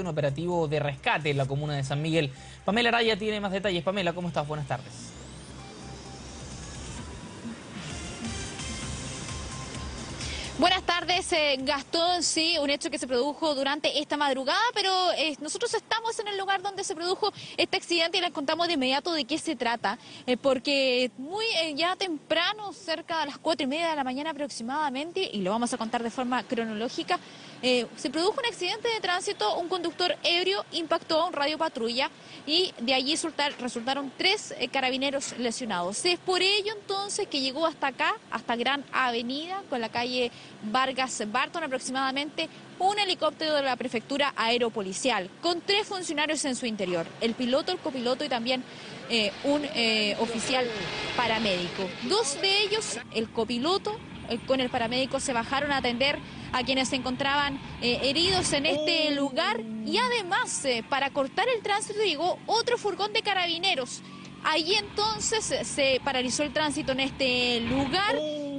un operativo de rescate en la comuna de San Miguel. Pamela Araya tiene más detalles. Pamela, ¿cómo estás? Buenas tardes. Buenas tardes, eh, Gastón. Sí, un hecho que se produjo durante esta madrugada, pero eh, nosotros estamos en el lugar donde se produjo este accidente y les contamos de inmediato de qué se trata, eh, porque muy ya temprano, cerca de las cuatro y media de la mañana aproximadamente, y lo vamos a contar de forma cronológica, se produjo un accidente de tránsito, un conductor ebrio impactó a un radio patrulla y de allí resultaron tres carabineros lesionados. Es por ello entonces que llegó hasta acá, hasta Gran Avenida, con la calle Vargas Barton aproximadamente un helicóptero de la prefectura aeropolicial con tres funcionarios en su interior, el piloto, el copiloto y también eh, un eh, oficial paramédico. Dos de ellos, el copiloto eh, con el paramédico, se bajaron a atender a quienes se encontraban heridos en este lugar y además para cortar el tránsito llegó otro furgón de carabineros. Allí entonces se paralizó el tránsito en este lugar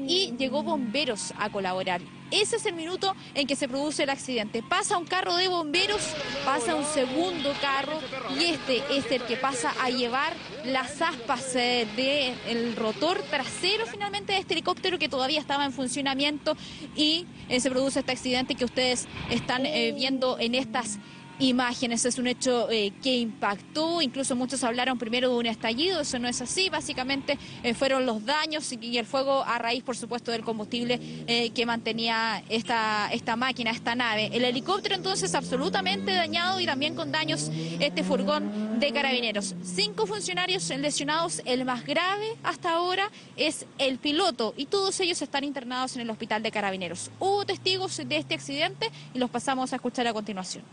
y llegó bomberos a colaborar. Ese es el minuto en que se produce el accidente. Pasa un carro de bomberos, pasa un segundo carro y este es el que pasa a llevar las aspas eh, del rotor trasero finalmente de este helicóptero que todavía estaba en funcionamiento y eh, se produce este accidente que ustedes están eh, viendo en estas imágenes. Es un hecho eh, que impactó, incluso muchos hablaron primero de un estallido, eso no es así, básicamente eh, fueron los daños y, el fuego a raíz, por supuesto, del combustible eh, que mantenía esta, esta máquina, esta nave. El helicóptero entonces absolutamente dañado y también con daños este furgón de carabineros. Cinco funcionarios lesionados, el más grave hasta ahora es el piloto y todos ellos están internados en el hospital de carabineros. Hubo testigos de este accidente y los pasamos a escuchar a continuación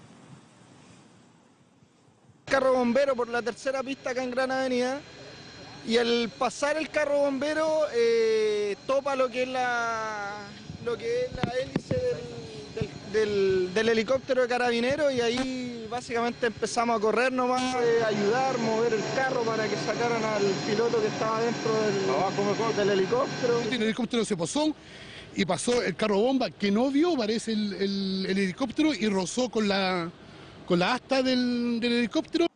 carro bombero por la tercera pista acá en Gran Avenida y al pasar el carro bombero eh, topa lo que es la lo que es la hélice del, helicóptero de carabinero y ahí básicamente empezamos a correr nomás, eh, ayudar, mover el carro para que sacaran al piloto que estaba dentro del, del helicóptero. El helicóptero se posó y pasó el carro bomba que no vio, parece, el, helicóptero y rozó con la, con la asta del, helicóptero.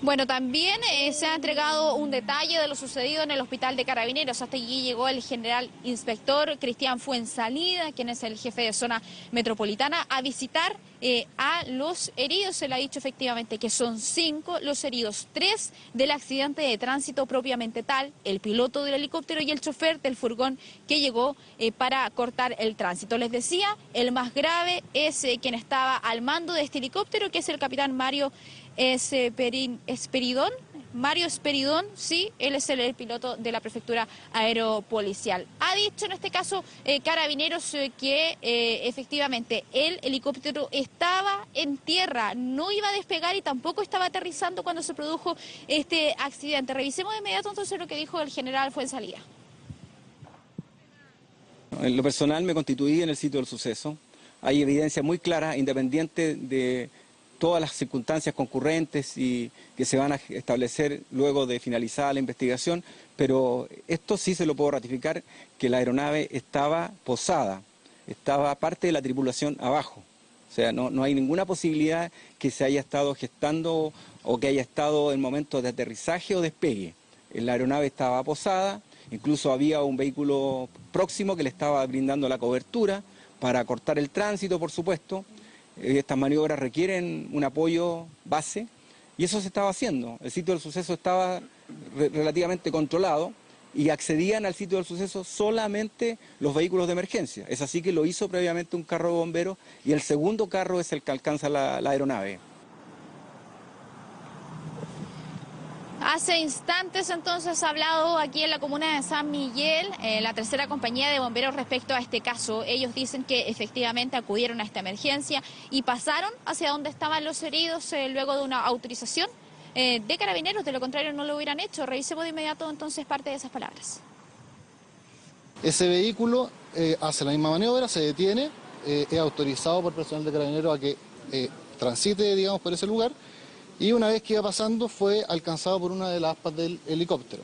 Bueno, también eh, se ha entregado un detalle de lo sucedido en el hospital de Carabineros. Hasta allí llegó el general inspector Cristian Fuensalida, quien es el jefe de zona metropolitana, a visitar eh, a los heridos. Se le ha dicho efectivamente que son cinco los heridos, tres del accidente de tránsito propiamente tal, el piloto del helicóptero y el chofer del furgón que llegó eh, para cortar el tránsito. Les decía, el más grave es quien estaba al mando de este helicóptero, que es el capitán Mario Esperidón, Mario Esperidón, sí, él es el, piloto de la prefectura aeropolicial. Ha dicho en este caso eh, Carabineros eh, que eh, efectivamente el helicóptero estaba en tierra, no iba a despegar y tampoco estaba aterrizando cuando se produjo este accidente. Revisemos de inmediato entonces lo que dijo el general Fuensalida. En lo personal me constituí en el sitio del suceso. Hay evidencia muy clara, independiente de todas las circunstancias concurrentes y que se van a establecer luego de finalizada la investigación, pero esto sí se lo puedo ratificar, que la aeronave estaba posada, estaba parte de la tripulación abajo. O sea, no, no hay ninguna posibilidad que se haya estado gestando o que haya estado en momento de aterrizaje o despegue. La aeronave estaba posada, incluso había un vehículo próximo que le estaba brindando la cobertura para cortar el tránsito, por supuesto. Eh, estas maniobras requieren un apoyo base y eso se estaba haciendo. El sitio del suceso estaba relativamente controlado y accedían al sitio del suceso solamente los vehículos de emergencia. Es así que lo hizo previamente un carro de bomberos y el segundo carro es el que alcanza la aeronave. Hace instantes entonces ha hablado aquí en la comuna de San Miguel eh, la tercera compañía de bomberos respecto a este caso. Ellos dicen que efectivamente acudieron a esta emergencia y pasaron hacia donde estaban los heridos eh, luego de una autorización eh, de carabineros, de lo contrario no lo hubieran hecho. Revisemos de inmediato entonces parte de esas palabras. Ese vehículo hace la misma maniobra, se detiene, es autorizado por personal de carabineros a que transite, digamos, por ese lugar y una vez que iba pasando fue alcanzado por una de las aspas del helicóptero.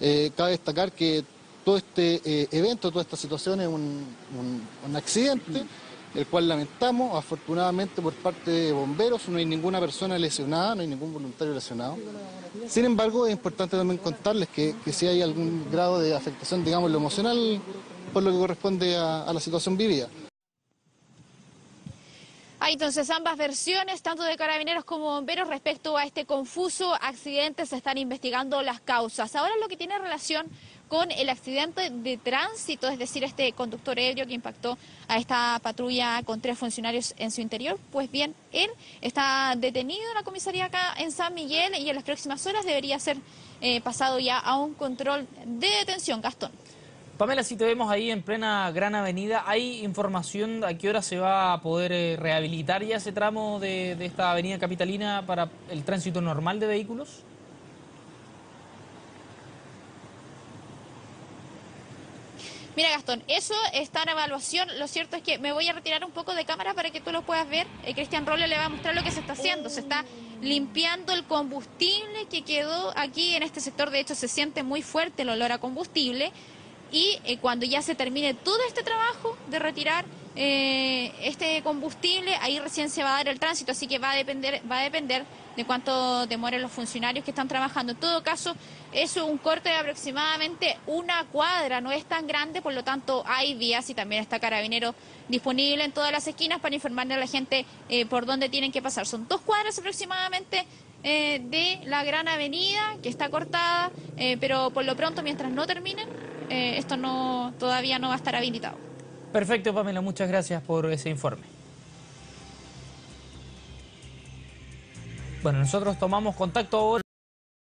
Eh, cabe destacar que todo este eh, evento, toda esta situación es un, accidente el cual lamentamos. Afortunadamente por parte de bomberos no hay ninguna persona lesionada, no hay ningún voluntario lesionado. Sin embargo, es importante también contarles que, que si hay algún grado de afectación, digamos, lo emocional, por lo que corresponde a, a la situación vivida. Entonces ambas versiones, tanto de carabineros como bomberos, respecto a este confuso accidente. Se están investigando las causas. Ahora lo que tiene relación con el accidente de tránsito, es decir, este conductor ebrio que impactó a esta patrulla con tres funcionarios en su interior. Pues bien, él está detenido en la comisaría acá en San Miguel y en las próximas horas debería ser eh, pasado ya a un control de detención. Gastón. Pamela, si te vemos ahí en plena Gran Avenida, ¿hay información a qué hora se va a poder eh, rehabilitar ya ese tramo de, esta avenida capitalina para el tránsito normal de vehículos? Mira Gastón, eso está en evaluación. Lo cierto es que me voy a retirar un poco de cámara para que tú lo puedas ver. Eh, Cristian Rolle le va a mostrar lo que se está haciendo. Se está limpiando el combustible que quedó aquí en este sector. De hecho, se siente muy fuerte el olor a combustible. Y eh, cuando ya se termine todo este trabajo de retirar eh, este combustible, ahí recién se va a dar el tránsito. Así que va a depender, va a depender de cuánto demoren los funcionarios que están trabajando. En todo caso, es un corte de aproximadamente una cuadra, no es tan grande, por lo tanto hay vías y también está carabinero disponible en todas las esquinas para informarle a la gente eh, por dónde tienen que pasar. Son dos cuadras aproximadamente eh, de la gran avenida que está cortada, eh, pero por lo pronto mientras no terminen, eh, esto no todavía no va a estar habilitado. Perfecto, Pamela, muchas gracias por ese informe. Bueno, nosotros tomamos contacto ahora.